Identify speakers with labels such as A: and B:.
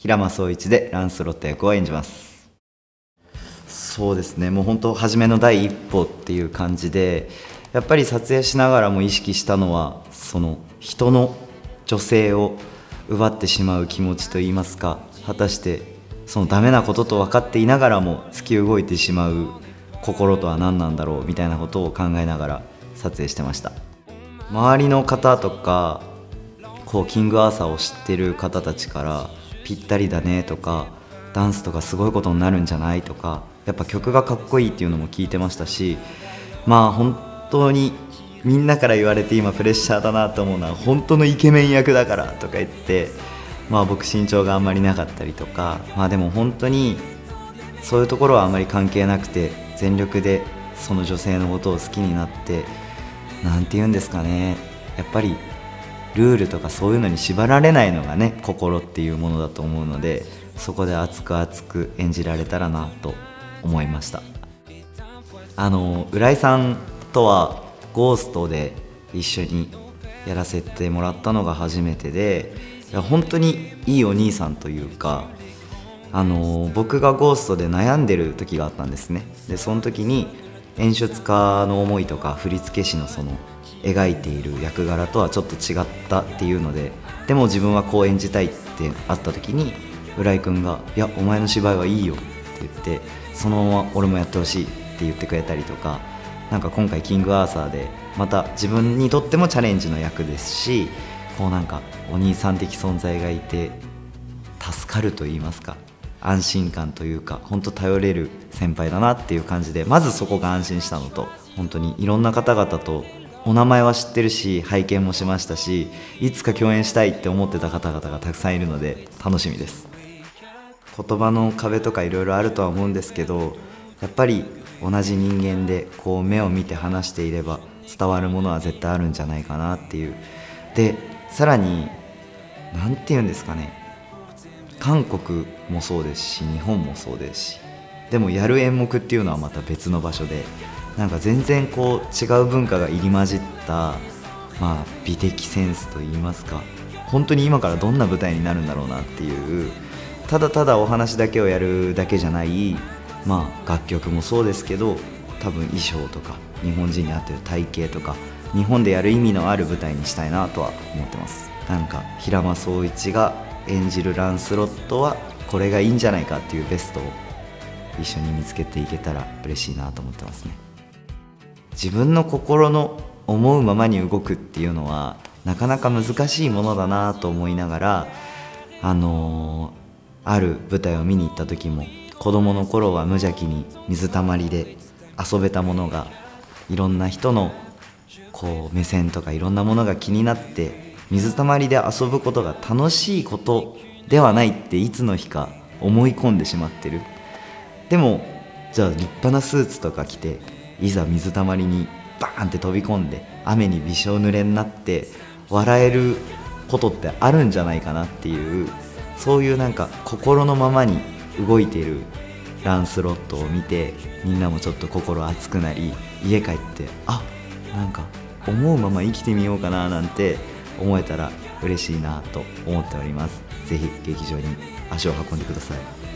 A: 平間総一でランスロット役を演じます。そうですね。もう本当初めの第一歩っていう感じでやっぱり撮影しながらも意識したのはその人の女性を奪ってしまう気持ちといいますか果たしてそのダメなことと分かっていながらも突き動いてしまう心とは何なんだろうみたいなことを考えながら撮影してました。周りの方とかこうキングアーサーを知ってる方たちからぴったりだねとかダンスとかすごいことになるんじゃないとかやっぱ曲がかっこいいっていうのも聞いてましたしまあ本当にみんなから言われて今プレッシャーだなと思うのは本当のイケメン役だからとか言ってまあ僕身長があんまりなかったりとかまあでも本当にそういうところはあんまり関係なくて全力でその女性のことを好きになって何て言うんですかね。やっぱりルールとかそういうのに縛られないのがね心っていうものだと思うのでそこで熱く熱く演じられたらなと思いました。あの浦井さんとはゴーストで一緒にやらせてもらったのが初めてで本当にいいお兄さんというかあの僕がゴーストで悩んでる時があったんですね。でその時に演出家の思いとか振付師のその描いている役柄とはちょっと違ったっていうのででも自分はこう演じたいってあった時に浦井君が「いやお前の芝居はいいよ」って言ってそのまま俺もやってほしいって言ってくれたりとかなんか今回キングアーサーでまた自分にとってもチャレンジの役ですしこうなんかお兄さん的存在がいて助かると言いますか安心感というか本当頼れる先輩だなっていう感じでまずそこが安心したのと本当にいろんな方々とお名前は知ってるし拝見もしましたしいつか共演したいって思ってた方々がたくさんいるので楽しみです。言葉の壁とかいろいろあるとは思うんですけどやっぱり同じ人間でこう目を見て話していれば伝わるものは絶対あるんじゃないかなっていう。でさらに何て言うんですかね。韓国もそうですし日本もそうですしでもやる演目っていうのはまた別の場所でなんか全然こう違う文化が入り混じった、まあ、美的センスといいますか本当に今からどんな舞台になるんだろうなっていうただただお話だけをやるだけじゃないまあ楽曲もそうですけど多分衣装とか日本人に合ってる体型とか日本でやる意味のある舞台にしたいなとは思ってます。なんか平間宗一が演じるランスロットはこれがいいんじゃないかっていうベストを一緒に見つけていけたら嬉しいなと思ってますね。自分の心の思うままに動くっていうのはなかなか難しいものだなと思いながらあのー、ある舞台を見に行った時も子供の頃は無邪気に水たまりで遊べたものがいろんな人のこう目線とかいろんなものが気になって水たまりで遊ぶことが楽しいことではないっていつの日か思い込んでしまってる。でもじゃあ立派なスーツとか着ていざ水たまりにバーンって飛び込んで雨にびしょ濡れになって笑えることってあるんじゃないかなっていうそういうなんか心のままに動いているランスロットを見てみんなもちょっと心熱くなり家帰ってあなんか思うまま生きてみようかななんて思えたら嬉しいなと思っております。ぜひ劇場に足を運んでください。